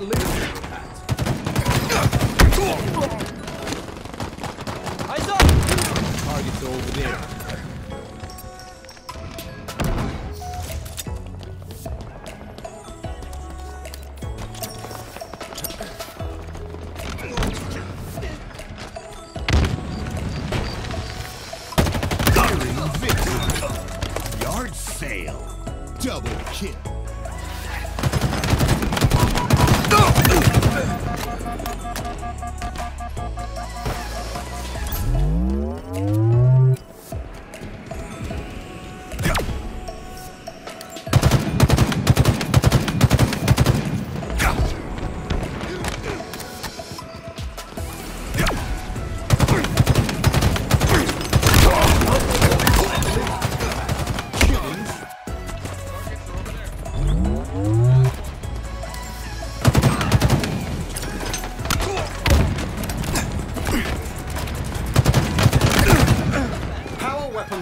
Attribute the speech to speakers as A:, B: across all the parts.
A: Pat.
B: Eyes up!
A: Target's over there.
C: Yard sale. Double kill.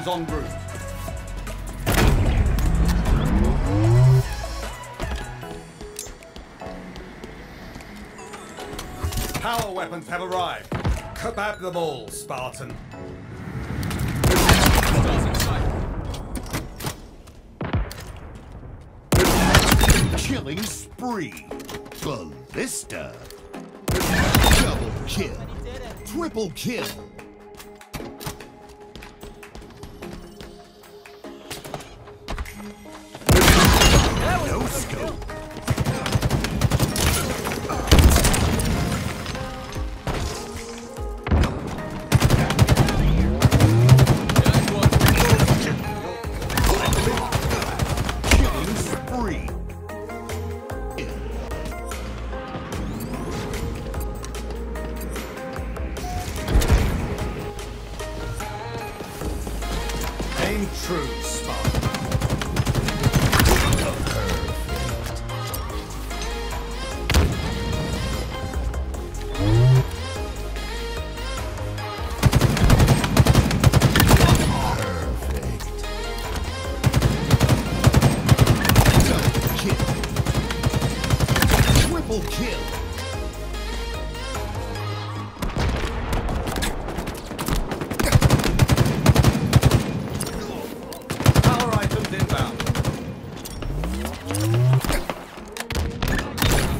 D: Power weapons en route. Power weapons have arrived. Kebab them all, Spartan.
C: Killing spree. Ballista. Double kill. Triple kill.
D: True, Spartan.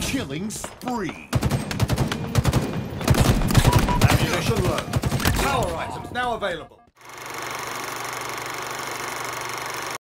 C: Killing spree.
D: Ammunition low. Power items now available.